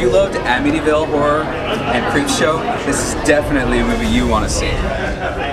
you loved Amityville Horror and Creepshow, this is definitely a movie you want to see.